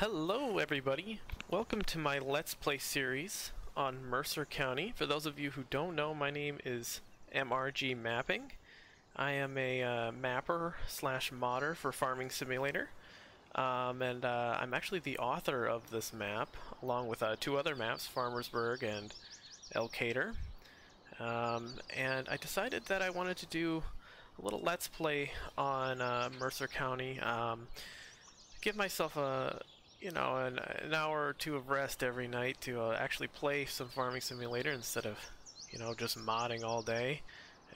Hello everybody! Welcome to my Let's Play series on Mercer County. For those of you who don't know, my name is MRG Mapping. I am a uh, mapper slash modder for Farming Simulator. Um, and uh, I'm actually the author of this map, along with uh, two other maps, Farmersburg and Elkader. Um, and I decided that I wanted to do a little Let's Play on uh, Mercer County. Um, give myself a you know, an, an hour or two of rest every night to uh, actually play some Farming Simulator instead of, you know, just modding all day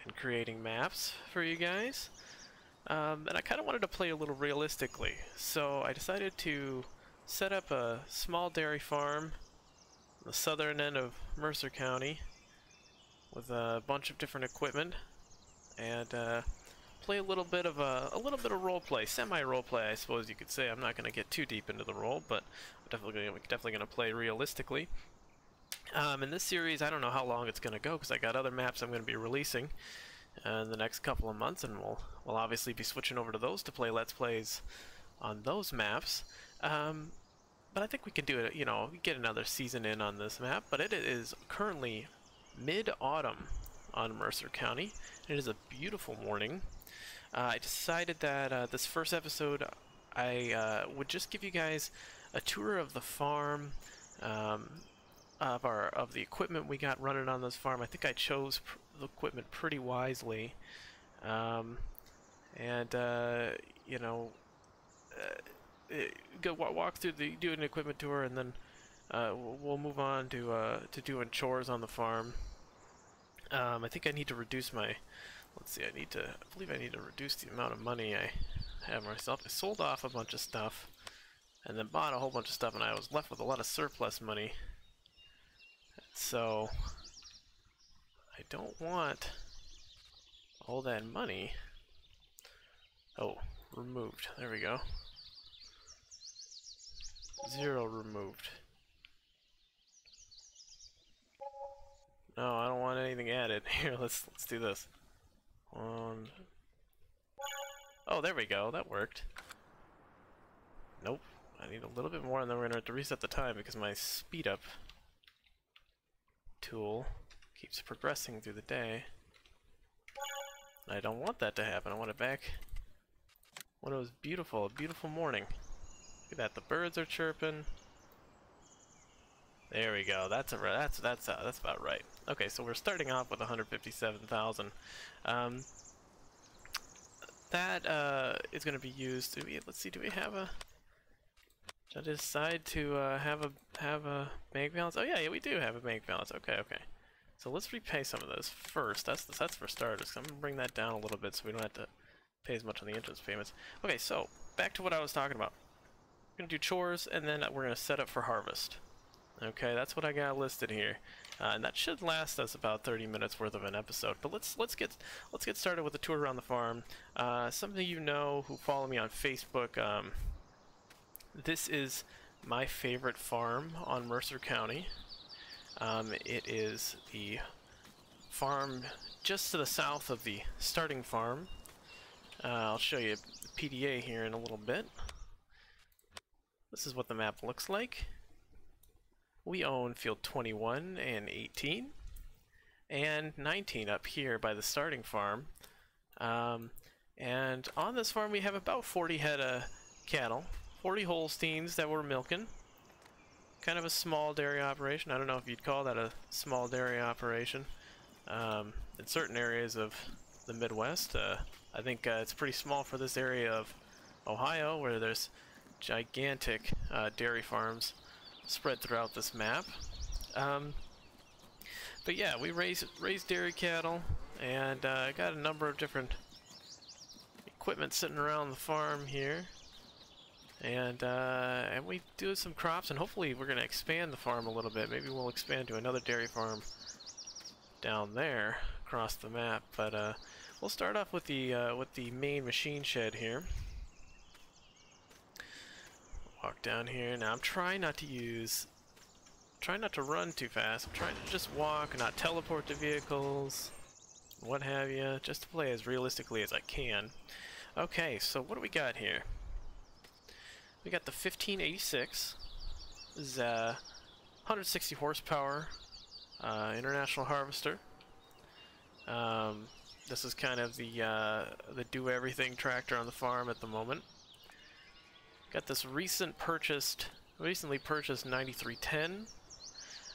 and creating maps for you guys. Um, and I kind of wanted to play a little realistically, so I decided to set up a small dairy farm on the southern end of Mercer County with a bunch of different equipment and uh, play a little bit of a, a little bit of role play, semi role play, I suppose you could say. I'm not going to get too deep into the role, but I'm definitely gonna, definitely going to play realistically. Um, in this series, I don't know how long it's going to go because I got other maps I'm going to be releasing uh, in the next couple of months, and we'll we'll obviously be switching over to those to play Let's Plays on those maps. Um, but I think we can do it. You know, get another season in on this map. But it is currently mid-autumn on Mercer County. It is a beautiful morning. Uh, I decided that uh, this first episode I uh, would just give you guys a tour of the farm, um, of our of the equipment we got running on this farm. I think I chose the equipment pretty wisely, um, and uh, you know, uh, go walk through the do an equipment tour, and then uh, we'll move on to to doing chores on the farm. Um, I think I need to reduce my Let's see, I need to, I believe I need to reduce the amount of money I have myself. I sold off a bunch of stuff, and then bought a whole bunch of stuff, and I was left with a lot of surplus money. So, I don't want all that money. Oh, removed. There we go. Zero removed. No, I don't want anything added. Here, let's let's do this. Oh, there we go. That worked. Nope. I need a little bit more, and then we're gonna have to reset the time because my speed up tool keeps progressing through the day. I don't want that to happen. I want it back when it was beautiful, a beautiful morning. Look at that. The birds are chirping. There we go. That's a that's that's uh, that's about right. Okay, so we're starting off with 157,000. Um, that uh, is going to be used. We, let's see. Do we have a? I decide to uh, have a have a bank balance? Oh yeah, yeah, we do have a bank balance. Okay, okay. So let's repay some of those first. That's that's for starters. I'm gonna bring that down a little bit so we don't have to pay as much on the interest payments. Okay, so back to what I was talking about. We're gonna do chores and then we're gonna set up for harvest. Okay, that's what I got listed here, uh, and that should last us about 30 minutes worth of an episode. But let's let's get let's get started with a tour around the farm. Uh, some of you know who follow me on Facebook. Um, this is my favorite farm on Mercer County. Um, it is the farm just to the south of the starting farm. Uh, I'll show you the PDA here in a little bit. This is what the map looks like. We own field 21 and 18 and 19 up here by the starting farm. Um, and on this farm we have about 40 head of cattle, 40 Holsteins that we're milking. Kind of a small dairy operation. I don't know if you'd call that a small dairy operation. Um, in certain areas of the Midwest, uh, I think uh, it's pretty small for this area of Ohio where there's gigantic uh, dairy farms spread throughout this map. Um, but yeah, we raise raise dairy cattle, and uh, got a number of different equipment sitting around the farm here. And uh, and we do some crops, and hopefully we're going to expand the farm a little bit. Maybe we'll expand to another dairy farm down there across the map. But uh, we'll start off with the uh, with the main machine shed here. Walk down here. Now I'm trying not to use... Trying not to run too fast. I'm trying to just walk not teleport to vehicles. What have you. Just to play as realistically as I can. Okay, so what do we got here? we got the 1586. This is a 160 horsepower uh, international harvester. Um, this is kind of the uh, the do everything tractor on the farm at the moment. Got this recent purchased, recently purchased 9310.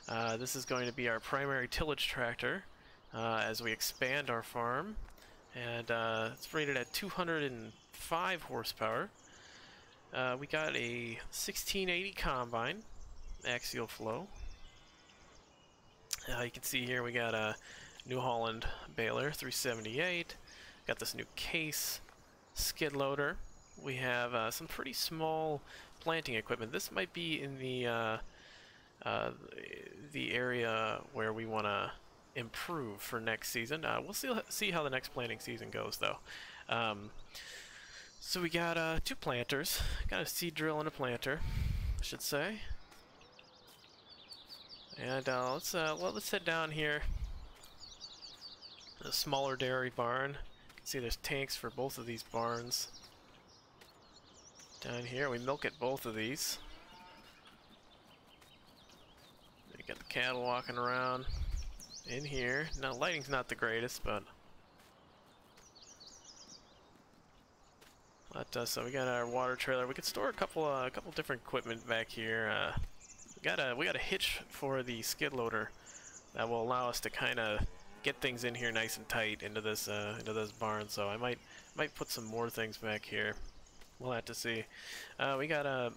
Uh, this is going to be our primary tillage tractor uh, as we expand our farm, and uh, it's rated at 205 horsepower. Uh, we got a 1680 combine, axial flow. Uh, you can see here we got a New Holland baler 378. Got this new case skid loader. We have uh, some pretty small planting equipment. This might be in the uh, uh, the area where we want to improve for next season. Uh, we'll see see how the next planting season goes though. Um, so we got uh, two planters. Got a seed drill and a planter, I should say. And uh, let's well let's head down here. A smaller dairy barn. You can see there's tanks for both of these barns. Down here, we milk at both of these. You got the cattle walking around in here. Now, lighting's not the greatest, but But, uh, so we got our water trailer. We could store a couple, uh, a couple different equipment back here. Uh, we got a we got a hitch for the skid loader that will allow us to kind of get things in here nice and tight into this uh, into this barn. So I might might put some more things back here. We'll have to see. Uh, we got a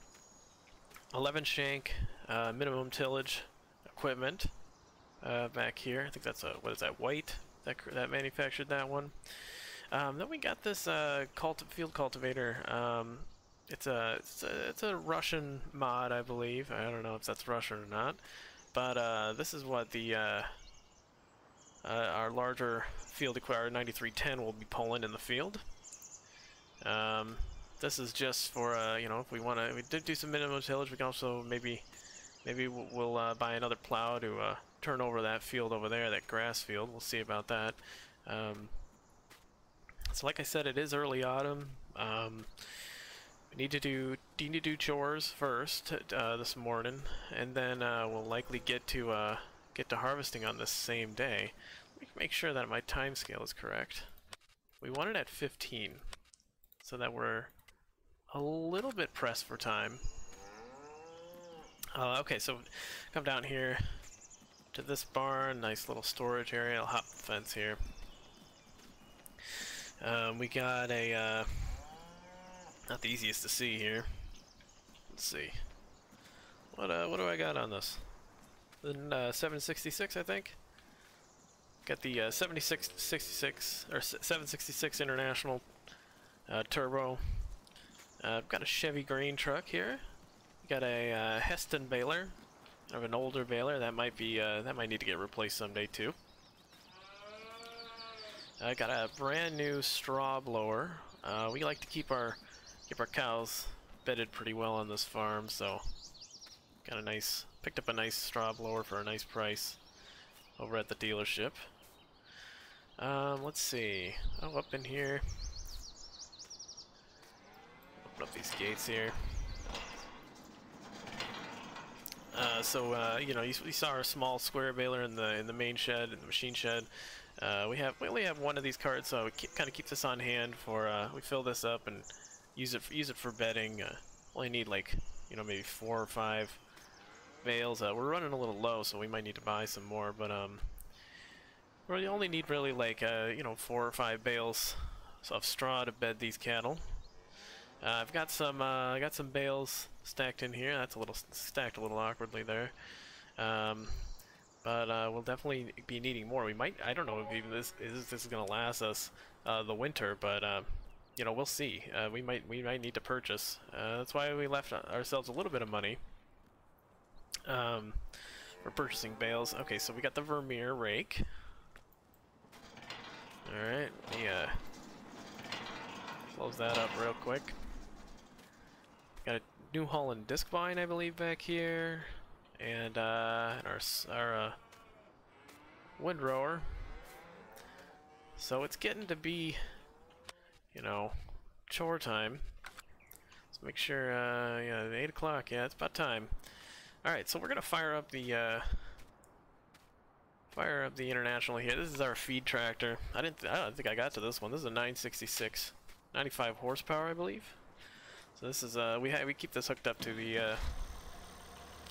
11 shank uh, minimum tillage equipment back here. I think that's a what is that white that that manufactured that one. Um, then we got this uh, field cultivator. Um, it's a, it's a it's a Russian mod, I believe. I don't know if that's Russian or not, but uh, this is what the uh, uh our larger field equiper 9310 will be pulling in the field. Um, this is just for uh, you know if we want to we did do some minimum tillage, we can also maybe maybe we'll uh, buy another plow to turn over that field over there, that grass field. We'll see about that. Um, so like I said, it is early autumn. Um, we need to do need to do chores first uh, this morning, and then uh, we'll likely get to uh, get to harvesting on this same day. Make sure that my time scale is correct. We want it at 15, so that we're a little bit pressed for time. Uh, okay, so come down here to this barn, nice little storage area. I'll hop the fence here. Um, we got a, uh, not the easiest to see here. Let's see. What, uh, what do I got on this? The uh, 766, I think? Got the uh, 7666, or 766 International uh, Turbo. Uh, I've got a Chevy Green truck here. Got a uh, Hesston baler, of an older baler. That might be, uh, that might need to get replaced someday too. I got a brand new straw blower. Uh, we like to keep our keep our cows bedded pretty well on this farm, so got a nice picked up a nice straw blower for a nice price over at the dealership. Um, let's see. Oh, up in here. Open up these gates here. Uh, so uh, you know, you, you, saw our small square baler in the in the main shed, in the machine shed. Uh, we have we only have one of these cards, so we kind of keep this on hand for uh, we fill this up and use it for, use it for bedding. Uh, only need like you know maybe four or five bales. Uh, we're running a little low, so we might need to buy some more. But um, we only need really like you know four or five bales of straw to bed these cattle. Uh, I've got some uh, I got some bales stacked in here. That's a little stacked a little awkwardly there. Um, but uh, we'll definitely be needing more. We might, I don't know if even this is this is gonna last us uh, the winter, but uh, you know we'll see. Uh, we might we might need to purchase. That's why we left ourselves a little bit of money. Um, for purchasing bales. Okay, so we got the Vermeer rake. All right, yeah. Close that up real quick. New Holland Discbine, I believe, back here and uh, our, our uh, windrower. So it's getting to be, you know, chore time. Let's make sure, uh, yeah, 8 o'clock, yeah, it's about time. Alright, so we're gonna fire up the, uh, fire up the International here. This is our feed tractor. I didn't, I don't think I got to this one. This is a 966, 95 horsepower, I believe. So this is, uh, we, we keep this hooked up to the, uh,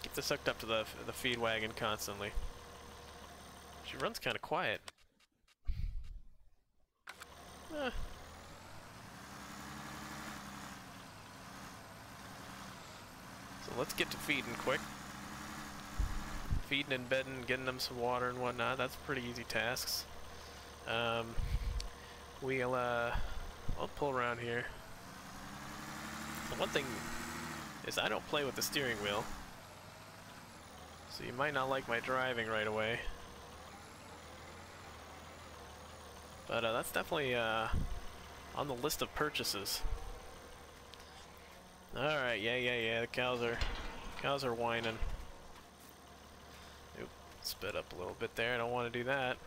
keep this hooked up to the, the feed wagon constantly. She runs kind of quiet. Eh. So let's get to feeding quick. Feeding and bedding, getting them some water and whatnot, that's pretty easy tasks. Um, we'll, uh, I'll pull around here. One thing is I don't play with the steering wheel. So you might not like my driving right away. But uh, that's definitely uh, on the list of purchases. Alright, yeah, yeah, yeah, the cows are, cows are whining. Oop, sped up a little bit there, I don't want to do that.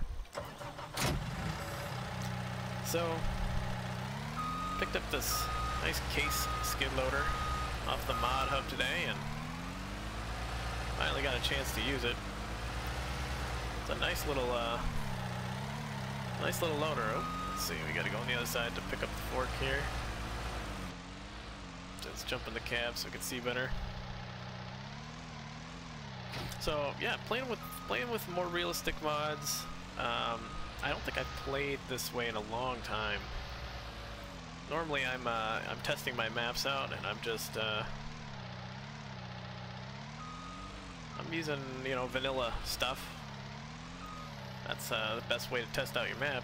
So, picked up this nice case skid loader off the mod hub today and finally got a chance to use it. It's a nice little uh, Nice little loader. Oh, let's see, we gotta go on the other side to pick up the fork here. Let's jump in the cab so we can see better. So yeah, playing with playing with more realistic mods. Um, I don't think I've played this way in a long time. Normally I'm uh, I'm testing my maps out and I'm just uh, I'm using you know vanilla stuff that's uh, the best way to test out your map.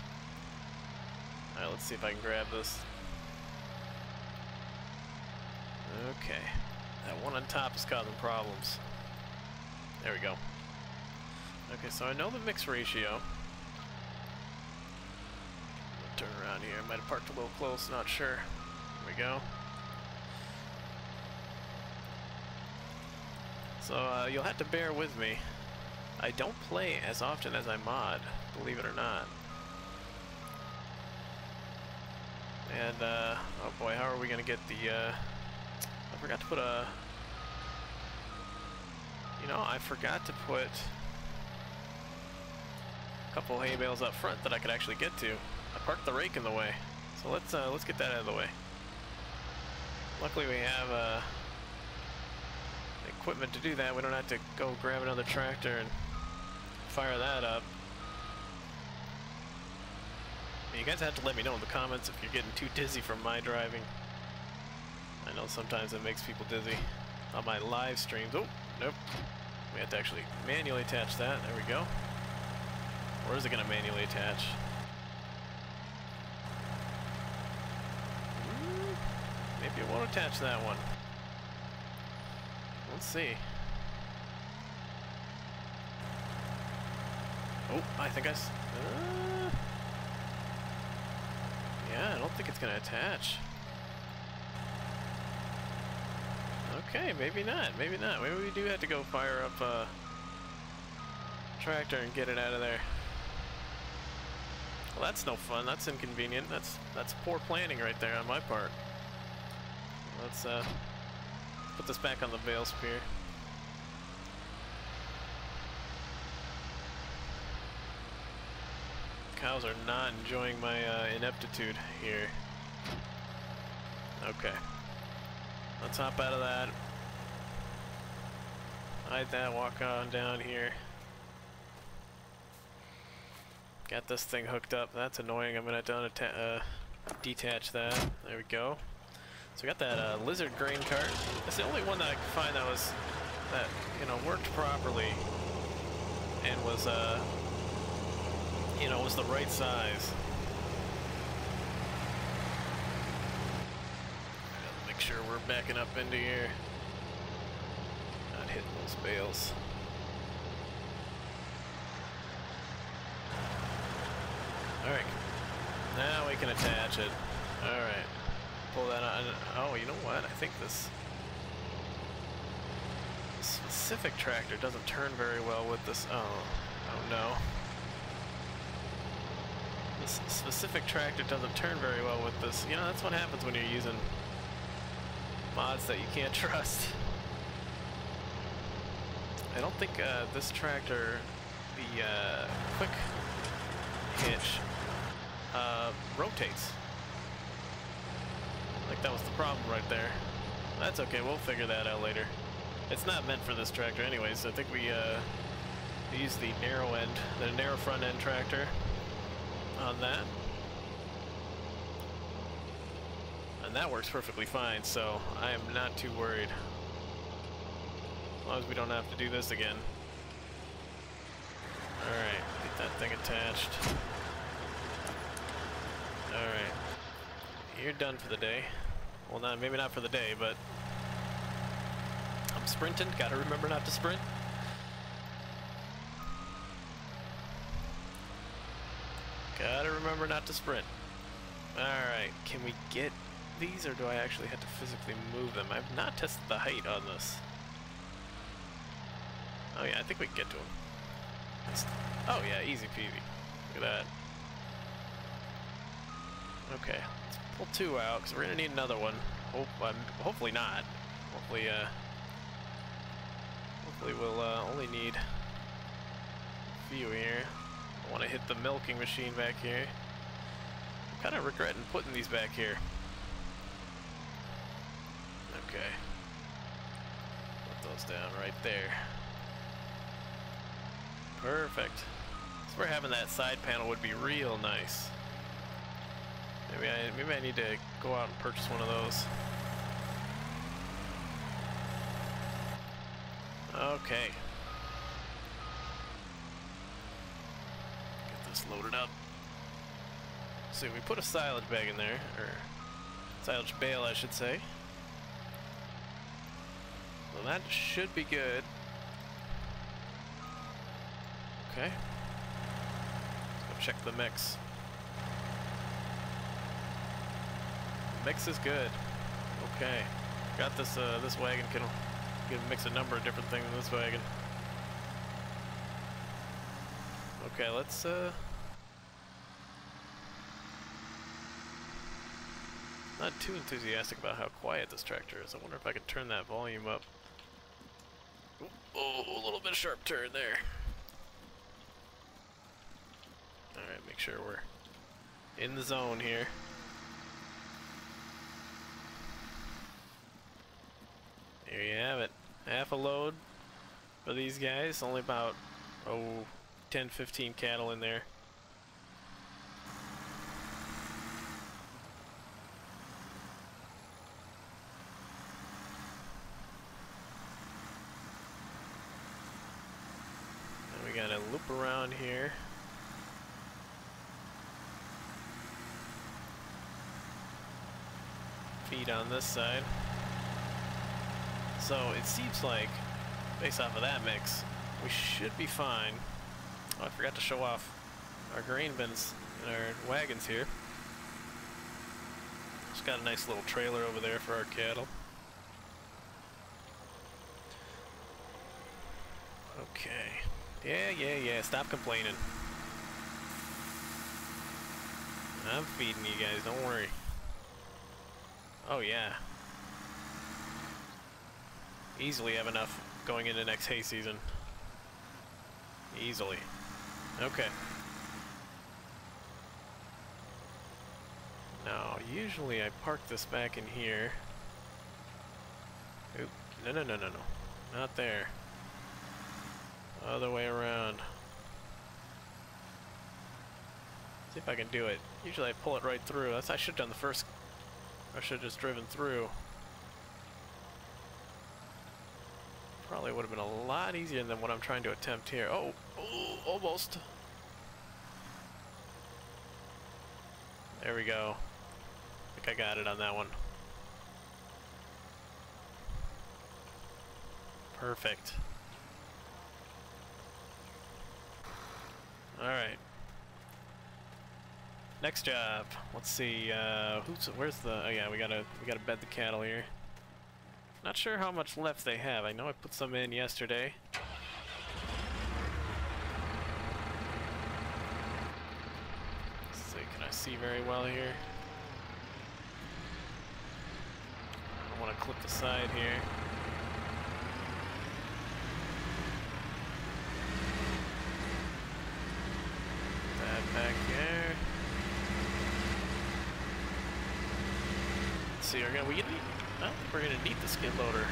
Alright, let's see if I can grab this. Okay. That one on top is causing problems. There we go. Okay, so I know the mix ratio. Turn around here. Might have parked a little close, not sure. There we go. So uh, you'll have to bear with me. I don't play as often as I mod, believe it or not. And, uh, oh boy, how are we gonna get the, uh, I forgot to put a, you know, I forgot to put a couple hay bales up front that I could actually get to. I parked the rake in the way, so let's, uh, let's get that out of the way. Luckily we have, uh, equipment to do that. We don't have to go grab another tractor and fire that up. You guys have to let me know in the comments if you're getting too dizzy from my driving. I know sometimes it makes people dizzy on my live streams. Oh, nope. We have to actually manually attach that. There we go. Or is it going to manually attach? Maybe it won't attach that one. Let's see. Oh, I think I... Uh, yeah, I don't think it's going to attach. Okay, maybe not. Maybe not. Maybe we do have to go fire up a tractor and get it out of there. Well, that's no fun. That's inconvenient. That's that's poor planning right there on my part. Let's uh, put this back on the bale spear. cows are not enjoying my uh, ineptitude here. Okay. Let's hop out of that. Hide that, walk on down here. Got this thing hooked up. That's annoying. I'm gonna uh, detach that. There we go. So we got that uh, lizard grain cart. It's the only one that I could find that was that you know worked properly and was uh, you know, was the right size. Make sure we're backing up into here. Not hitting those bales. Alright. Now we can attach it. Alright. Pull that on. Oh, you know what? I think this specific tractor doesn't turn very well with this. Oh, oh no. This specific tractor doesn't turn very well with this. You know, that's what happens when you're using mods that you can't trust. I don't think uh, this tractor, the uh, quick hitch, uh, rotates. Like that was the problem right there. That's okay, we'll figure that out later. It's not meant for this tractor anyways, so I think we uh, use the narrow end, the narrow front end tractor on that. And that works perfectly fine, so I am not too worried. As long as we don't have to do this again. Alright, get that thing attached. Alright. You're done for the day. Well, not maybe not for the day, but I'm sprinting. Gotta remember not to sprint. Gotta remember not to sprint. Alright, can we get these or do I actually have to physically move them? I've not tested the height on this. Oh yeah, I think we can get to them. Oh yeah, easy peasy. Look at that. Okay, let's pull two out because we're gonna need another one. Hope, um, hopefully not. Hopefully, uh, hopefully we'll uh, only need a few here. I want to hit the milking machine back here. Kind of regretting putting these back here. Okay. Put those down right there. Perfect. So we're having that side panel would be real nice. Maybe I maybe I need to go out and purchase one of those. Okay. Get this loaded up. See, we put a silage bag in there, or silage bale, I should say. Well, that should be good. Okay. Let's go check the mix. Mix is good. Okay. Got this uh, this wagon can, can mix a number of different things in this wagon. Okay, let's uh not too enthusiastic about how quiet this tractor is. I wonder if I could turn that volume up. Oh, a little bit of sharp turn there. Alright, make sure we're in the zone here. There you have it. Half a load for these guys. Only about, oh, 10, 15 cattle in there. And we gotta loop around here. Feed on this side. So it seems like, based off of that mix, we should be fine. Oh, I forgot to show off our grain bins and our wagons here. Just got a nice little trailer over there for our cattle. Okay. Yeah, yeah, yeah. Stop complaining. I'm feeding you guys, don't worry. Oh yeah. Easily have enough going into next hay season. Easily. Okay. Now, usually I park this back in here. Oop. No, no, no, no, no. Not there. Other way around. See if I can do it. Usually I pull it right through. That's I should have done the first. I should have just driven through. Probably would have been a lot easier than what I'm trying to attempt here. Oh, oh almost. There we go. I think I got it on that one. Perfect. Alright. Next job. Let's see, uh, who's, where's the, oh yeah, we gotta, we gotta bed the cattle here. Not sure how much left they have. I know I put some in yesterday. See, can I see very well here? I want to clip the side here. That back there. See, are we gonna, we're gonna need the skid loader.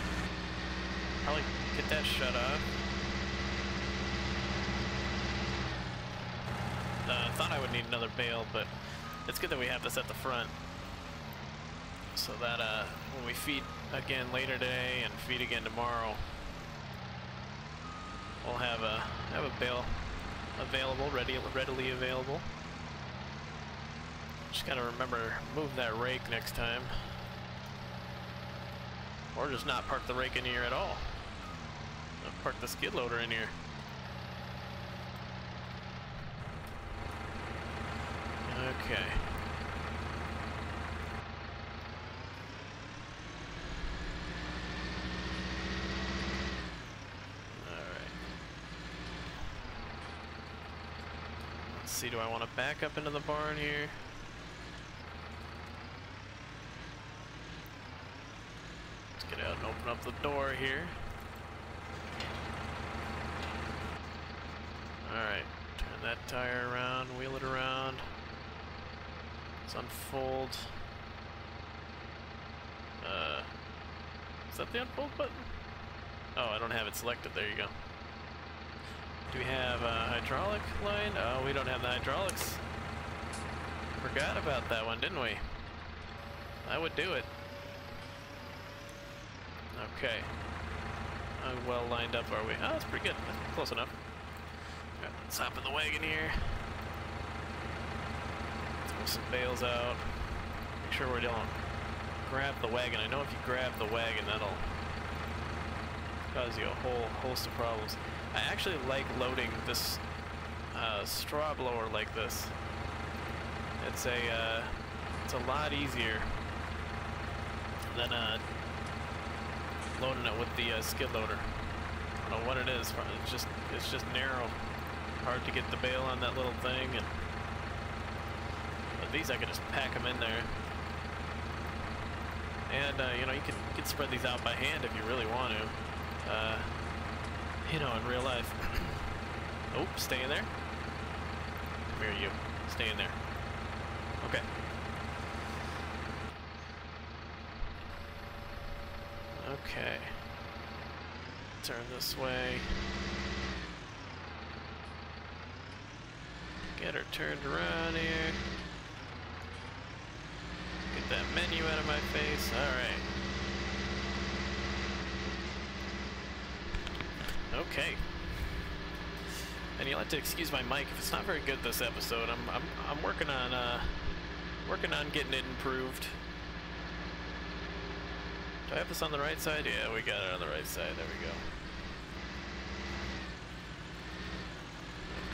Probably get that shut off. Uh, I thought I would need another bale, but it's good that we have this at the front. So that uh, when we feed again later today and feed again tomorrow, we'll have a have a bale available, ready, readily available. Just gotta remember move that rake next time, or just not park the rake in here at all. Park the skid loader in here. Okay. All right. See, do I want to back up into the barn here? Let's get out and open up the door here. Alright, turn that tire around, wheel it around. Let's unfold. Uh, is that the unfold button? Oh, I don't have it selected, there you go. Do we have a hydraulic line? Oh, we don't have the hydraulics. Forgot about that one, didn't we? I would do it. Okay. How well lined up are we? Oh, that's pretty good. That's close enough. Right, let's hop in the wagon here. Throw some bales out. Make sure we don't grab the wagon. I know if you grab the wagon, that'll cause you a whole host of problems. I actually like loading this uh, straw blower like this. It's a uh, it's a lot easier than uh, loading it with the uh, skid loader. I don't know what it is. It's just it's just narrow, hard to get the bale on that little thing. And but these I can just pack them in there. And uh, you know you can you can spread these out by hand if you really want to. Uh, you know, in real life. oh, stay in there. Where are you? Stay in there. Okay. Okay. Turn this way. Get her turned around here. Get that menu out of my face. Alright. Okay. And you'll have to excuse my mic if it's not very good this episode. I'm I'm I'm working on uh working on getting it improved. Do I have this on the right side? Yeah, we got it on the right side. There we go.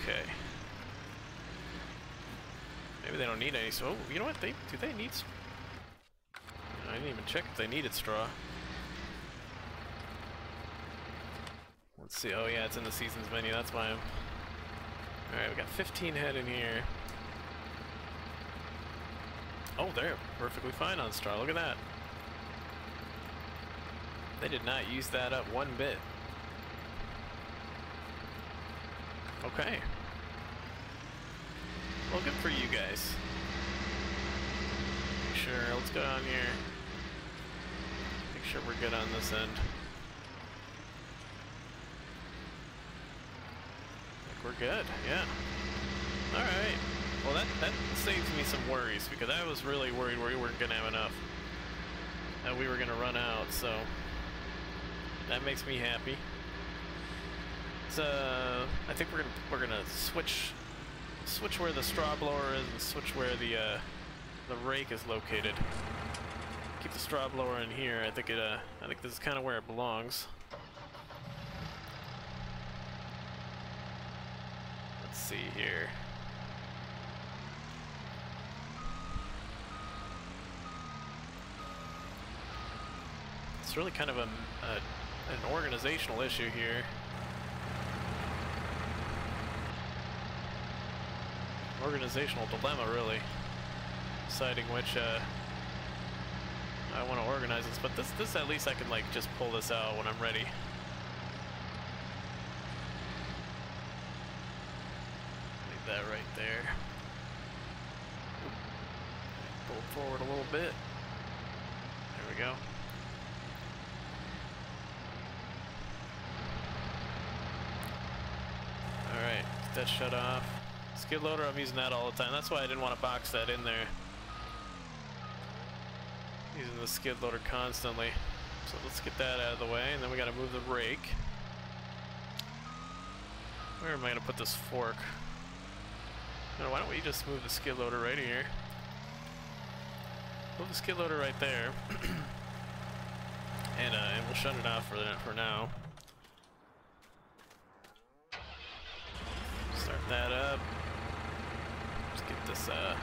Okay. Maybe they don't need any. So, oh, you know what? They do they need? I didn't even check if they needed straw. Let's see. Oh yeah, it's in the seasons menu. That's why I'm. All right, we got 15 head in here. Oh, they're perfectly fine on straw. Look at that. They did not use that up one bit. Okay. Well, good for you guys. Make sure, let's go down here. Make sure we're good on this end. we're good, yeah. Alright. Well, that, that saves me some worries, because I was really worried we weren't going to have enough. That we were going to run out, so... That makes me happy. So, I think we're gonna we're gonna switch switch where the straw blower is and switch where the uh, the rake is located. Keep the straw blower in here. I think it uh, I think this is kind of where it belongs. Let's see here. It's really kind of a, a an organizational issue here. Organizational dilemma, really. Deciding which, uh... I want to organize this, but this, this at least I can like just pull this out when I'm ready. Leave that right there. Pull forward a little bit. There we go. Alright, get that shut off. Skid loader, I'm using that all the time. That's why I didn't want to box that in there. Using the skid loader constantly. So let's get that out of the way, and then we gotta move the rake. Where am I gonna put this fork? Why don't we just move the skid loader right here? Move the skid loader right there. and, uh, and we'll shut it off for, for now. Start that up. Let's get this, uh...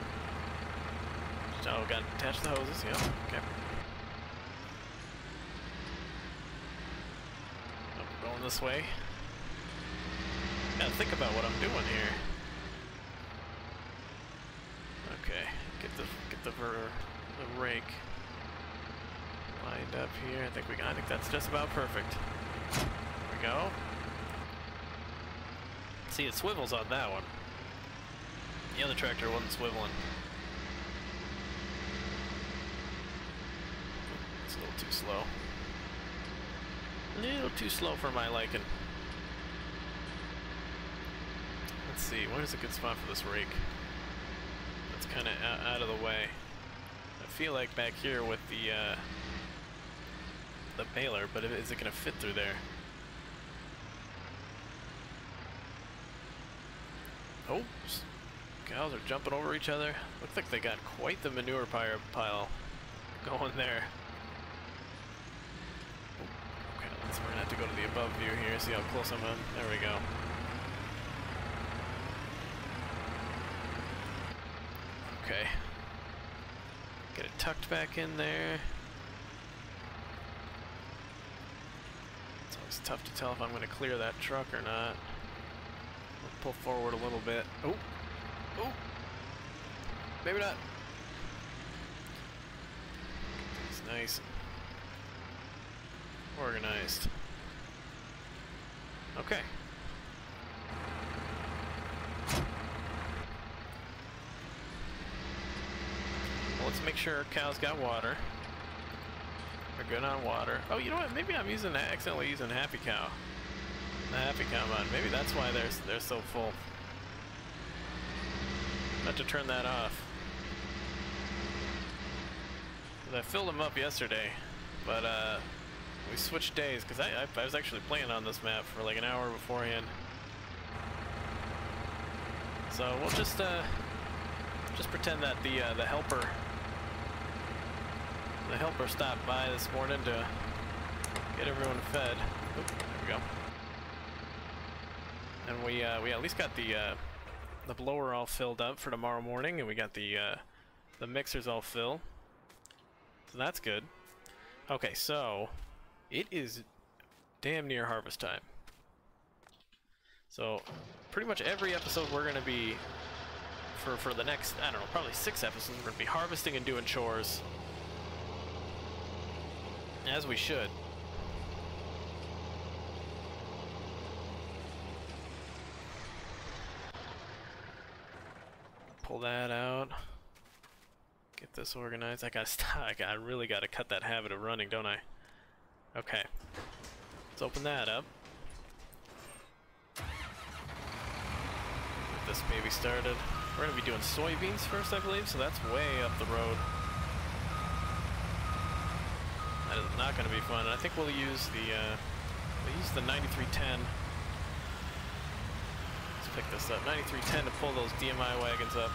Oh, got to attach the hoses, yeah, okay. Oh, going this way. Gotta think about what I'm doing here. Okay, get the get the ver the rake lined up here. I think we I think that's just about perfect. There we go. See, it swivels on that one. The other tractor wasn't swiveling. It's a little too slow. A little too slow for my liking. Let's see, where's a good spot for this rake? That's kind of out of the way. I feel like back here with the uh, the baler, but is it going to fit through there? Oh, cows are jumping over each other. Looks like they got quite the manure pile going there. Okay, let's, we're gonna have to go to the above view here, see how close I'm on. There we go. Okay. Get it tucked back in there. It's always tough to tell if I'm to clear that truck or not. Pull forward a little bit. Oh! Oh! Maybe not. It's nice organized. Okay. Well, let's make sure our cows got water. They're good on water. Oh, you know what? Maybe I'm using accidentally using Happy Cow. Happy Cow mod. Maybe that's why they're they're so full. Have to turn that off. I filled them up yesterday, but uh, we switched days because I, I, I was actually playing on this map for like an hour beforehand. So we'll just uh, just pretend that the uh, the helper the helper stopped by this morning to get everyone fed. Oop, there we go. And we uh, we at least got the uh, the blower all filled up for tomorrow morning, and we got the uh, the mixers all filled. So that's good. Okay, so it is damn near harvest time. So pretty much every episode we're gonna be for for the next I don't know probably six episodes we're gonna be harvesting and doing chores as we should. Pull that out. Get this organized. I gotta. I, got, I really gotta cut that habit of running, don't I? Okay. Let's open that up. Get this baby started. We're gonna be doing soybeans first, I believe, so that's way up the road. That is not gonna be fun. I think we'll use the, uh, we'll use the 9310. Pick this up. 9310 to pull those DMI wagons up.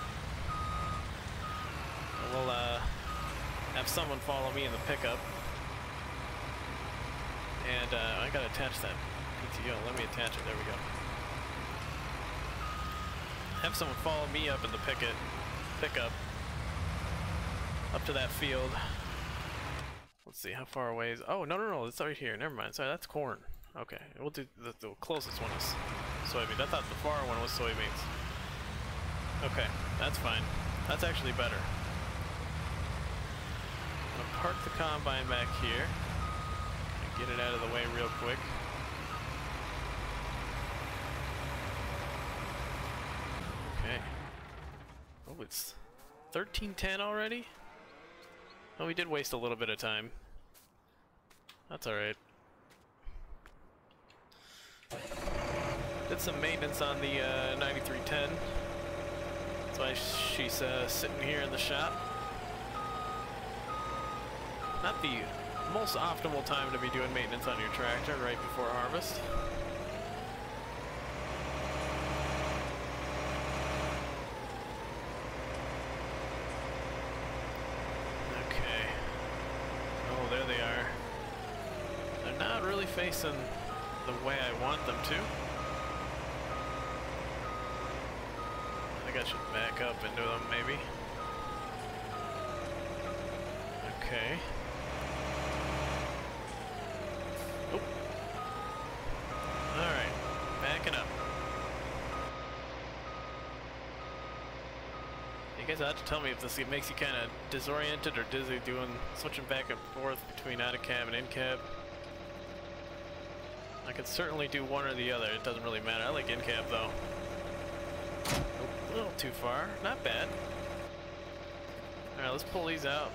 And we'll, uh, have someone follow me in the pickup. And uh, I gotta attach that PTO. Let me attach it. There we go. Have someone follow me up in the picket pickup up to that field. Let's see how far away is. Oh no no no! It's right here. Never mind. Sorry, that's corn. Okay, we'll do the, the closest one is soybeans. I thought the far one was soybeans. Okay, that's fine. That's actually better. I'm gonna park the combine back here. and Get it out of the way real quick. Okay. Oh, it's 1310 already? Oh, we did waste a little bit of time. That's alright. Did some maintenance on the uh, 9310. That's why she's uh, sitting here in the shop. Not the most optimal time to be doing maintenance on your tractor right before harvest. Okay. Oh, there they are. They're not really facing the way I want them to. Think back up into them, maybe. Okay. Oop. Alright, back it up. You guys have to tell me if this makes you kind of disoriented or dizzy doing switching back and forth between out of cab and in cab. I could certainly do one or the other, it doesn't really matter. I like in cab though. Little too far, not bad. Alright, let's pull these out.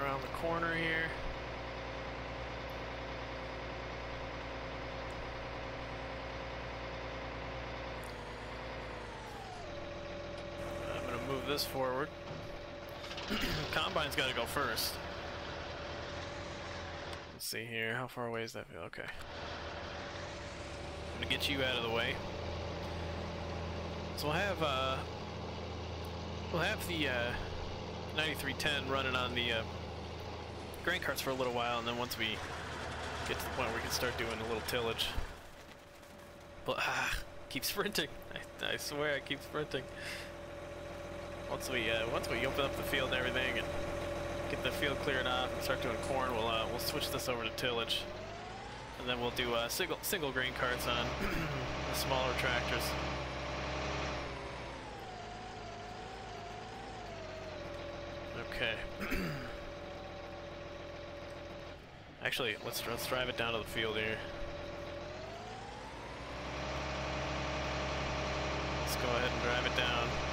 around the corner here. I'm going to move this forward. Combine's got to go first. Let's see here. How far away is that? Okay. I'm going to get you out of the way. So we'll have, uh, we'll have the, uh, 9310 running on the, uh, grain carts for a little while, and then once we get to the point where we can start doing a little tillage. But, ah, keep sprinting. I, I swear I keep sprinting. Once we, uh, once we open up the field and everything and get the field cleared off and start doing corn, we'll, uh, we'll switch this over to tillage. And then we'll do uh, single, single grain carts on the smaller tractors. Okay. Actually, let's let's drive it down to the field here. Let's go ahead and drive it down.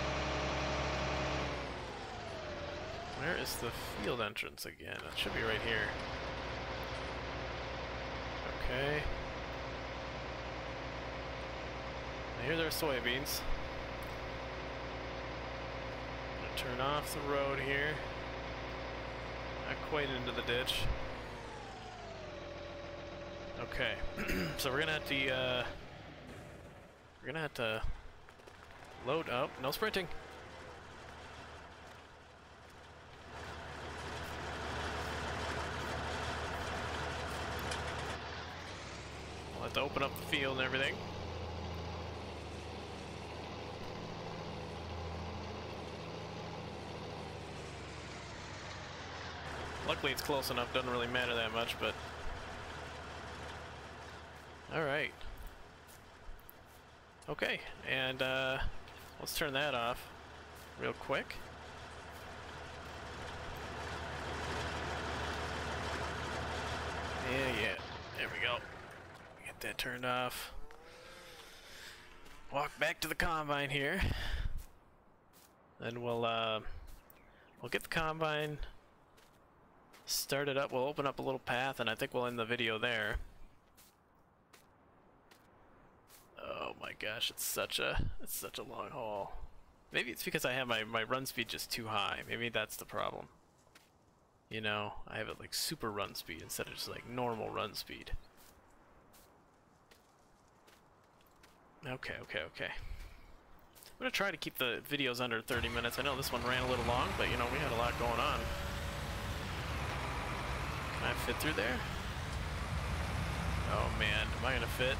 Where is the field entrance again? It should be right here. Okay. Here's our soybeans. turn off the road here. Not quite into the ditch. Okay, so we're gonna have to, uh, we're gonna have to load up. No sprinting. To open up the field and everything. Luckily it's close enough, doesn't really matter that much, but Alright. Okay, and uh, let's turn that off real quick. Yeah, yeah. There we go. That turned off. Walk back to the combine here. Then we'll uh, we'll get the combine started up. We'll open up a little path, and I think we'll end the video there. Oh my gosh, it's such a it's such a long haul. Maybe it's because I have my, my run speed just too high. Maybe that's the problem. You know, I have it like super run speed instead of just like normal run speed. Okay, okay, okay. I'm gonna try to keep the videos under 30 minutes. I know this one ran a little long, but you know, we had a lot going on. Can I fit through there? Oh man, am I gonna fit?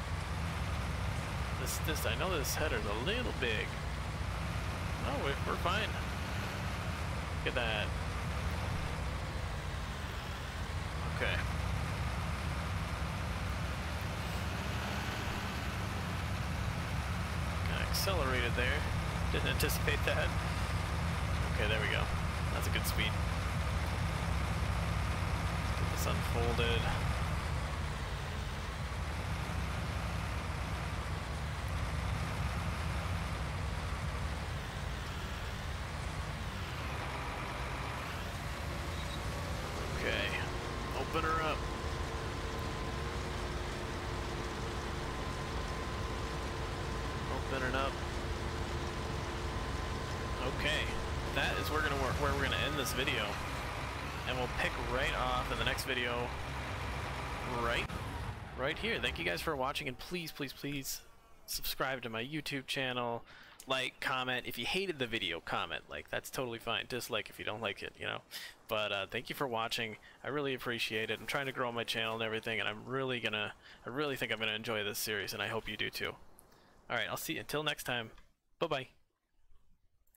This, this, I know this header's a little big. Oh, we're, we're fine. Look at that. Okay. Accelerated there. Didn't anticipate that. Okay, there we go. That's a good speed. Get this unfolded. Okay, open her up. Open it up. Okay, that is where, we're going to end this video. And we'll pick right off in the next video right right here. Thank you guys for watching and please, please, please subscribe to my YouTube channel. Like, comment. If you hated the video, comment. Like, that's totally fine. Dislike if you don't like it, you know. But uh, thank you for watching. I really appreciate it. I'm trying to grow my channel and everything, and I'm really gonna, I really think I'm gonna enjoy this series, and I hope you do too. Alright, I'll see you until next time. Bye-bye.